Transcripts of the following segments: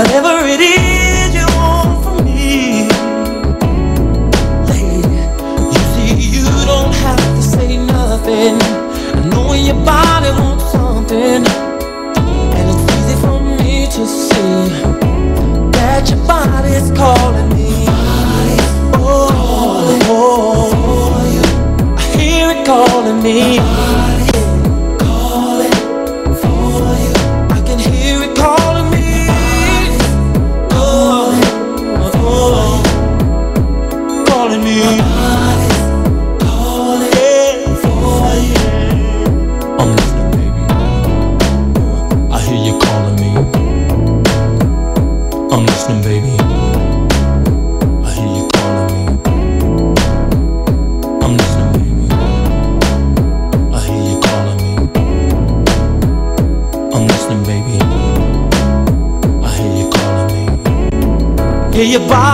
Whatever Hear body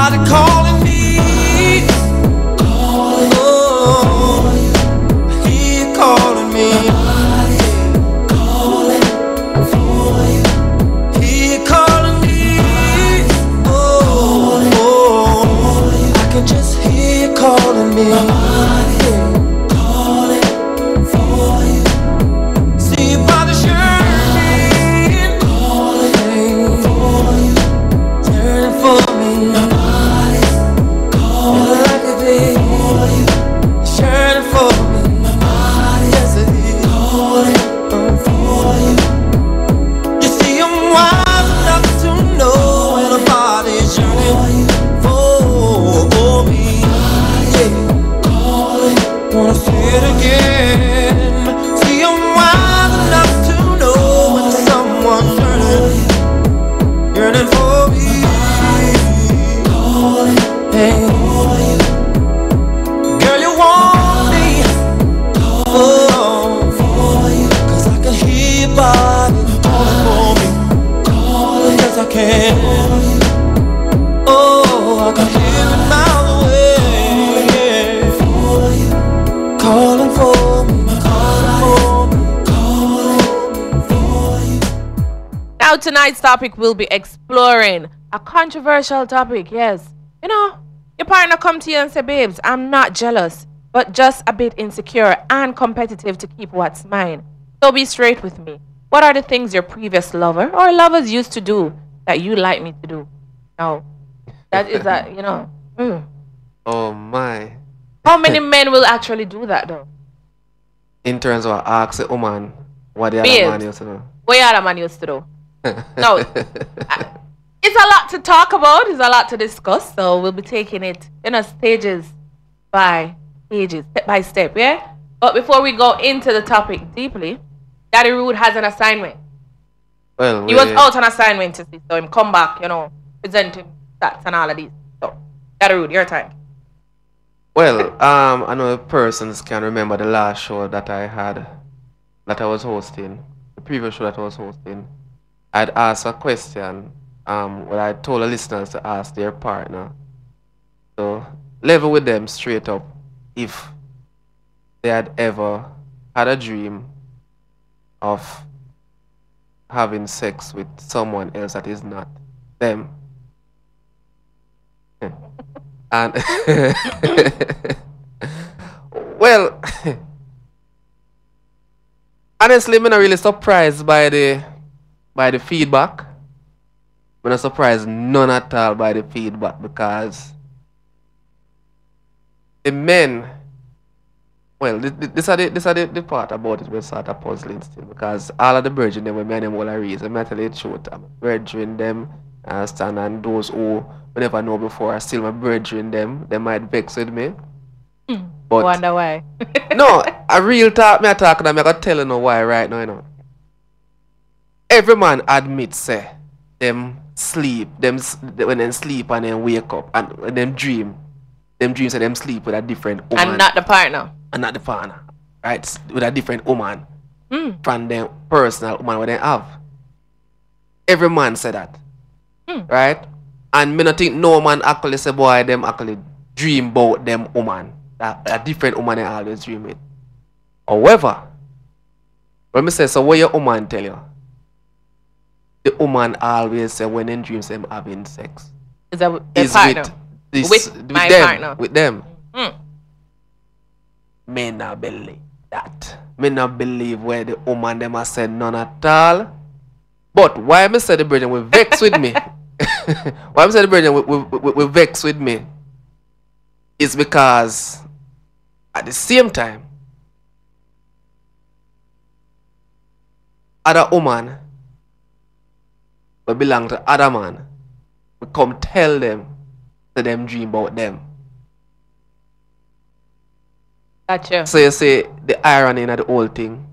tonight's topic we'll be exploring a controversial topic. Yes, you know, your partner come to you and say, "Babes, I'm not jealous, but just a bit insecure and competitive to keep what's mine." So be straight with me. What are the things your previous lover or lovers used to do that you like me to do? No, that is a you know. mm. Oh my. How many men will actually do that though? In terms of ask a woman what the Babes. other man used to know. What your other man used to do? No. I- it's a lot to talk about. It's a lot to discuss. So we'll be taking it in a stages by stages, step by step. Yeah. But before we go into the topic deeply, Daddy Rude has an assignment. well, He was out on assignment, to see, so him come back, you know, presenting stats and all of these. So, Daddy Rude, your time. Well, um, I know persons can remember the last show that I had, that I was hosting, the previous show that I was hosting. I'd ask a question, um, I told the listeners to ask their partner. So, level with them straight up if they had ever had a dream of having sex with someone else that is not them. and well honestly I'm not really surprised by the by the feedback. I'm not surprised none at all by the feedback because the men well thi- thi- this are the this are the, the part about it we sort of puzzling still because all of the virgin them when me and all raised I'm tell you the truth I'm virgin them understand and those who we never know before are still my brethren them. They might vex with me. Hmm. But Wonder why. no, a real talk me a talk and I'm gonna tell you know why right now, you know. Every man admits say them sleep, them when them sleep and then wake up and when them dream. Them dreams say them sleep with a different woman and not the partner. and not the partner. Right? With a different woman Mm. from them personal woman what they have. Every man say that. Hmm. Right? And me not think no man actually say boy them actually dream about them woman. That a different woman they always dream with. However, when me say so what your woman tell you? The woman always say when in dreams them having sex Is that is partner? with this With my them partner. with them. Mm. Me not believe that. Me not believe where the woman them a said none at all. But why me say the brethren will vex with me? why me say the brethren will, will, will, will vex with me? Is because at the same time, other woman will belong to other man will come tell them to them dream about them. Gotcha. So you say the irony in the whole thing,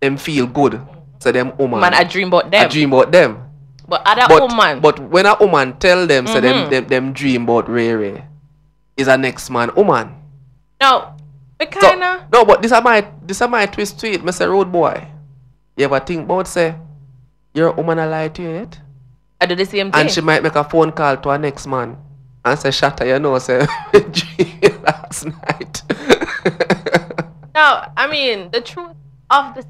them feel good. So them woman, Man, I dream about them. I dream about them. But other But, woman. but when a woman tell them, so them, mm-hmm. them, them dream about Ray Ray, is a next man woman. no, we kinda. no, but this is my this is my twist to it, Mr. Road Boy. You ever think about say, your woman a lie to you yet? I do the same thing. And she might make a phone call to her next man and say, Shatta, you know, say, last night. no, I mean the truth of the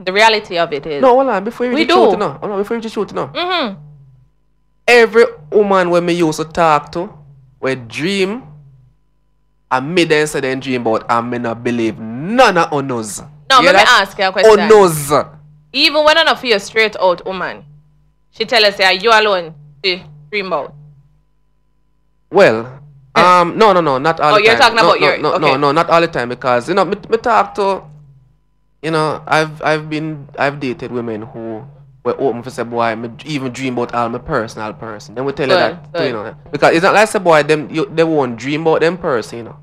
the reality of it is. no, hold on, before you We reach shoot, no. Hold on, before you reach shoot, no. Mm-hmm. Every woman when me used to talk to, we dream, and me then say then dream about, and me not believe none of us. No, let me ask you a question. Unknows. Even when I not feel straight out woman, she tell us, say, you alone, she dream about. Well, um, no, no, no, not all Oh, the you're time. talking no, about no, your- no, no, okay. no, not all the time because you know, me, me talk to, you know, I've I've been I've dated women who were open for say boy, me even dream about all my personal person. Then we tell you Good, that, too, you know, because it's not like say boy them you, they won't dream about them person, you know,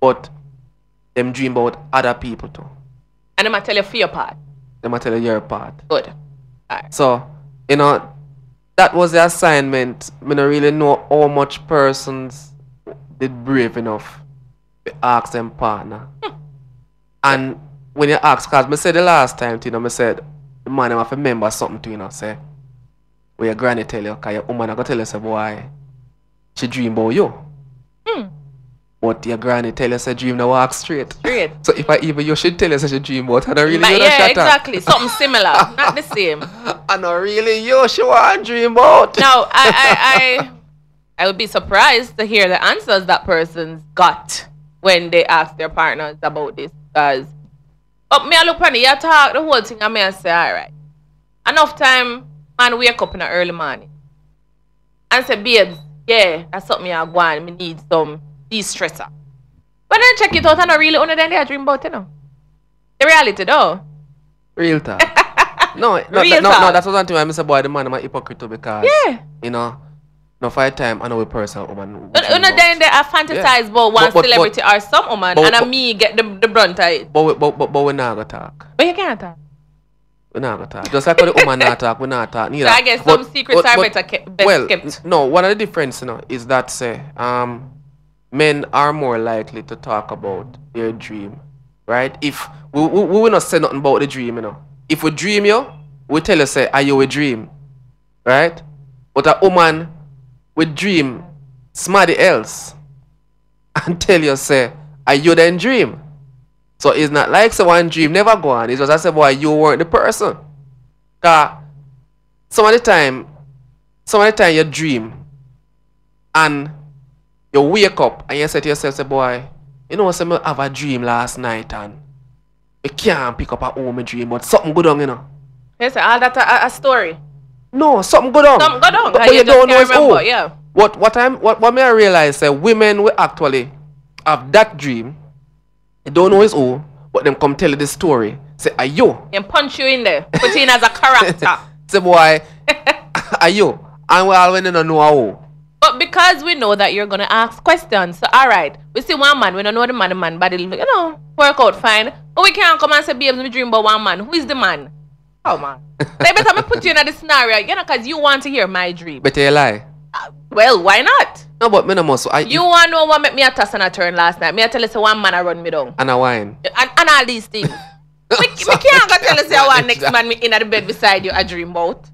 but them dream about other people too. And I'm to tell you for your part. Them I tell you your part. Good. Alright. So, you know, that was the assignment. Me not really know how much persons did brave enough to ask them partner. and when you ask, cause me said the last time, you know, me said the man have to remember something to you know, say, where your granny tell you, cause your woman gonna tell you, say, boy, she dream about you. Hmm. But your granny tell you, say, dream now walk straight. Straight. So if I even you should tell you, say, she dream about, I don't really you yeah, up. exactly. Something similar. not the same. I know really you she want dream about. No, I, I, I, I would be surprised to hear the answers that persons got when they ask their partners about this. Because, but me, I look on it, you talk the whole thing, and me, I say, all right. Enough time, man, wake up in the early morning and say, babes, yeah, that's something I want. Me need some de-stressor. But then check it out, and not really only then they dream about, you know. The reality, though. Real talk. no, no, Real no, no, talk. that's what I'm saying. I say, boy, the man I'm a hypocrite because Yeah. you know, no fight time. I know a person woman. You know, then they are fantasize about one But- but- celebrity or some woman, but- and a but- me get the, the brunt of it. But, but, but, but we're not gonna talk. But you can't talk. We're not gonna talk. Just like the woman not talk, we're not talk neither. So I guess some secrets are better kept- best well, kept. no, one of the difference, you know, is that say, um, men are more likely to talk about their dream, right? If we we, we will not say nothing about the dream, you know. If we dream you, we tell you say, are you a dream, right? But a woman with dream somebody else and tell you say, are you then dream? So it's not like someone dream never go on. It's just I say, boy, you weren't the person. Cause some of the time, some of the time you dream and you wake up and you say to yourself, say, boy, you know, say I have a dream last night and I can't pick up a home dream, but something good on, you know. Yes, all that a, a story. No, something good on. Something good on. But, but you, just don't know it's. Yeah. What what I'm what, what may I realize say women will actually have that dream. They don't know it's who, but them come tell you the story. Say, are you? And punch you in there. Put you in as a character. Say, boy, are you? And we all when you don't know who. But because we know that you're gonna ask questions, so all right, we see one man, we don't know the man, the man body, you know, work out fine. But we can't come and say, babes, we dream about one man. Who is the man? Oh man. they better me put you in the scenario, you know, because you want to hear my dream. Better you lie. Uh, well, why not? No, but me no must. I, You want to know what make me a toss and a turn last night? Me I tell you, say one man I run me down. and a wine. And, and all these things. me, me can't go tell you, say one next man me in the bed beside you, I dream about.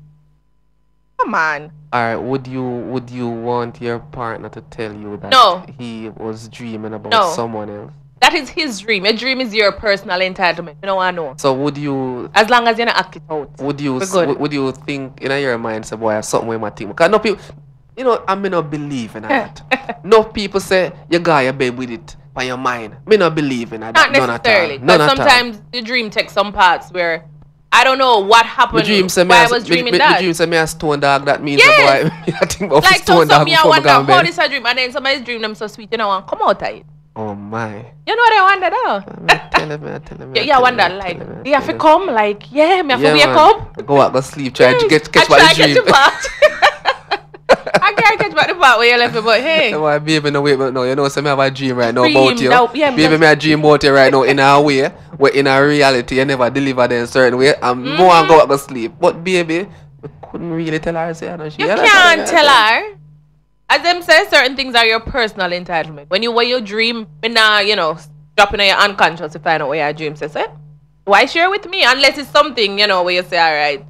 Come on. All right. Would you would you want your partner to tell you that No. he was dreaming about No. someone else? That is his dream. Your dream is your personal entitlement. You know what I know. So would you As long as you don't act it out. would you would, you think in your mind say boy something with my team? Because no people you know, I may not believe in that. no people say you got your babe with it by your mind. Me not believe in that. Not None necessarily. at all. None But at all. sometimes the dream takes some parts where I don't know what happened. Dream me why I was me- dreaming me, that. Me dream say me a stone dog. That means Yes. boy. I think about like so stone dog some me I wonder how this a dream and then somebody's dream them so sweet, you know, and come out of it. Oh my. You know what I wonder though? Me tell me tell me Yeah, I wonder like tell him, have to come, like, yeah, me have to wake up. Go out, go sleep, try to mm, get catch I my dream. get the part. I can't catch back where you left me, but hey. Why baby no wait but no, you know so me have a dream right now Dream, about you. no, yeah, baby me a dream about you right now in a way where in a reality you never deliver them certain way and Mm-hmm. more and go out go sleep. But baby, we couldn't really tell her say know she You can't tell her. As them say, certain things are your personal entitlement. When you when your dream, me nah, you know, dropping in your unconscious to find out where your dream says it. Why share with me? Unless it's something, you know, where you say, alright,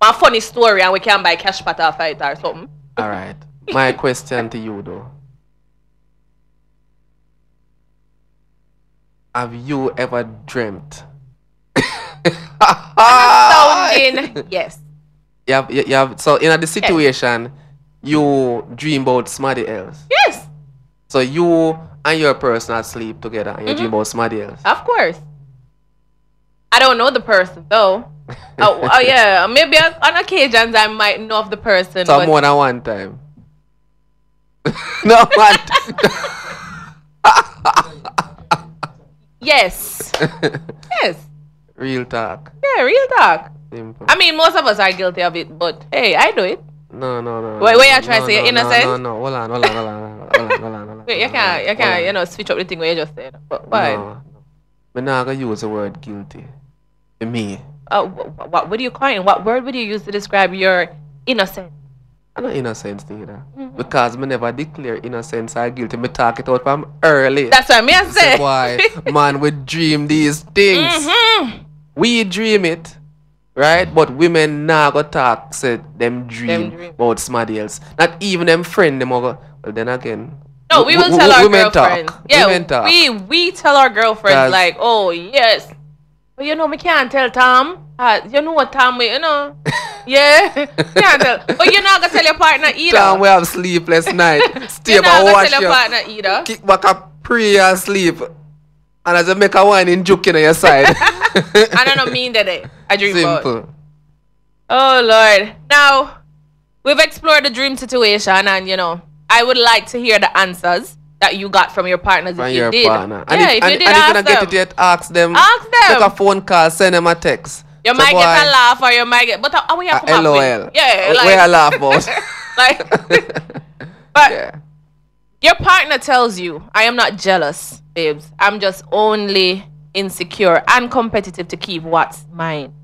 my funny story and we can buy cash pot off it or something. Alright. My question to you though. Have you ever dreamt? Sounding yes. You have, you, have, so in a situation, you dream about somebody else. Yes, So you and your person are sleep together and you Mm-hmm. dream about somebody else. of course. I don't know the person though. oh, oh yeah, maybe on on occasions I might know of the person. So but more than one time. no one. yes, yes, Real talk. yeah, real talk. Simple. I mean, most of us are guilty of it, but hey, I do it. No, no, no. Wait, no, wait, you try no, to say no, innocent? No, no, no. Hold on, hold on, hold on, hold on, hold on, hold on. Wait, you can't, you can't, you know, switch up the thing where you just said. But why? No, no. I'm gonna use the word guilty. Me. Uh, what, what would you coin? What word would you use to describe your innocence? I'm not innocent neither. Mm-hmm. Because me never declare innocence or guilty. Me talk it out from early. That's what me I Say, boy, man, we dream these things. Mhm. We dream it, right? But women now go talk, say them dream, dream. about somebody else. Not even them friend, them go, well then again. No, w- we will tell w- our girlfriends. Talk. Yeah, we we tell our girlfriends like, oh yes, but you know me can't tell Tom. Uh, you know what Tom? We, you know, yeah, can't tell. But you're not gonna tell your partner either. Time we have sleepless night. Stay you're not gonna tell your you. partner either. Kick back a pray and sleep. And as you make a wine in juke on your side. I don't know mean that it. I dream about. Simple. Oh Lord. Now we've explored the dream situation, and you know, I would like to hear the answers that you got from your partners From if you did. partner. And yeah, if, if, and, you did, and if ask you don't get it yet, ask them. Ask them. Take a phone call, send them a text. You Say, might boy, get a laugh, or you might get, but uh, we have a to come LOL. with. Yeah, Uh, Where like, laugh about. like. but yeah. your partner tells you, "I am not jealous, babes. I'm just only insecure and competitive to keep what's mine."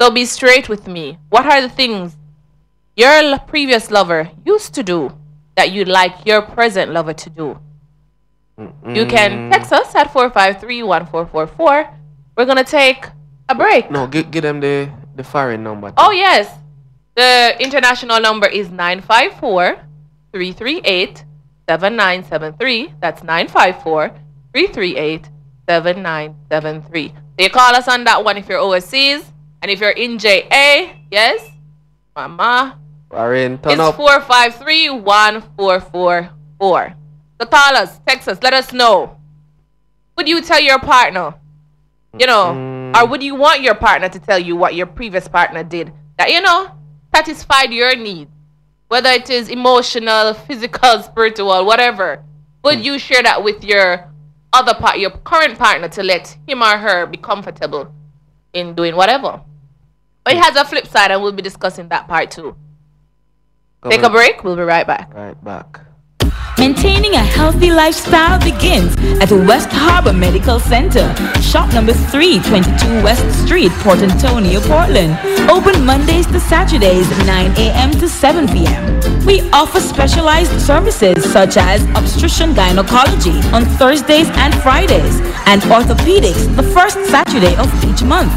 So be straight with me. What are the things your previous lover used to do that you'd like your present lover to do? You Mm. can text us at 453-1444. We're going to take a break. No, give, give them the, the foreign number. Oh, yes. The international number is 954 338 7973. That's 954 338 7973. So you call us on that one if you're overseas. And if you're in JA, yes, mama, Turn it's up. 453 1444. So call us, text us, let us know. Would you tell your partner, you know, Mm. or would you want your partner to tell you what your previous partner did that, you know, satisfied your needs? Whether it is emotional, physical, spiritual, whatever. Would you share that with your other part, your current partner, to let him or her be comfortable in doing whatever? But it has a flip side, and we'll be discussing that part too. Go Take a break. We'll be right back. Right back. Maintaining a healthy lifestyle begins at West Harbor Medical Center, shop number 322 West Street, Port Antonio, Portland. Open Mondays to Saturdays, 9 a.m. to 7 p.m. We offer specialized services such as obstetrician gynecology on Thursdays and Fridays, and orthopedics the first Saturday of each month.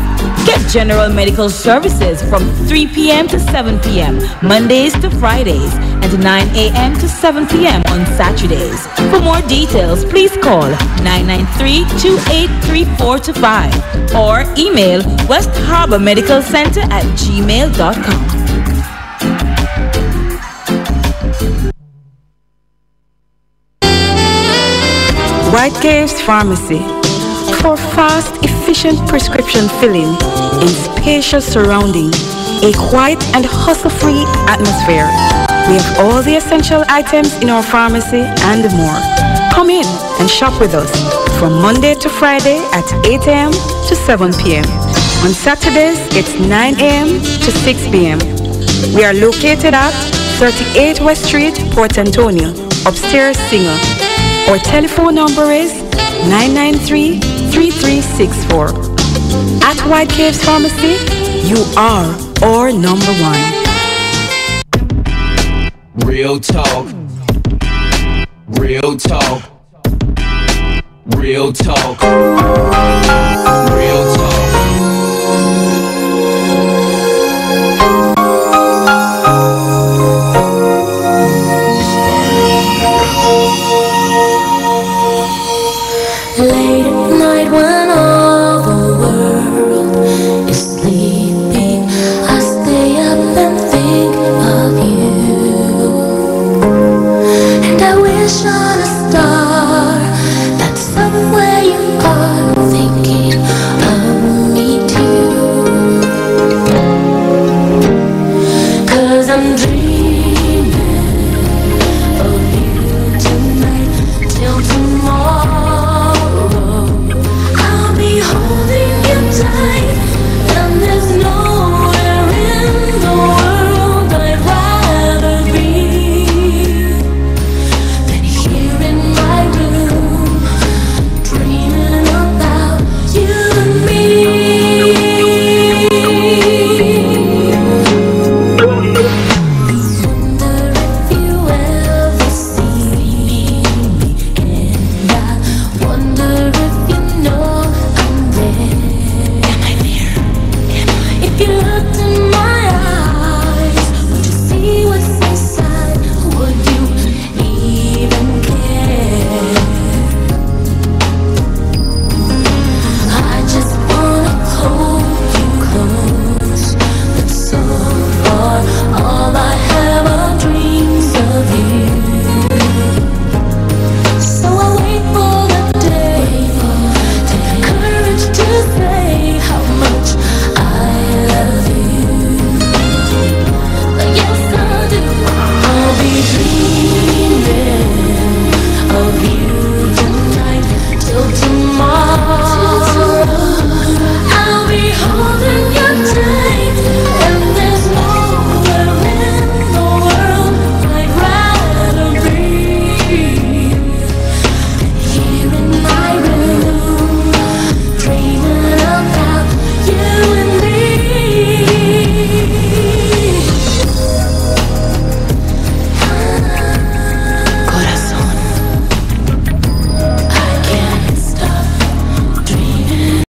Get general medical services from 3 p.m. to 7 p.m. Mondays to Fridays, and and 9 a.m. to 7 p.m. on Saturdays. For more details, please call 993-283425 or email West Harbor Medical Center at gmail.com. White Caves Pharmacy for fast, efficient prescription filling in spacious surroundings, a quiet and hustle-free atmosphere. We have all the essential items in our pharmacy and more. Come in and shop with us from Monday to Friday at 8 a.m. to 7 p.m. On Saturdays, it's 9 a.m. to 6 p.m. We are located at 38 West Street, Port Antonio, upstairs Singer. Our telephone number is 3364. At White Caves Pharmacy, you are our number one. Real talk. Real talk. Real talk. Real talk. Lay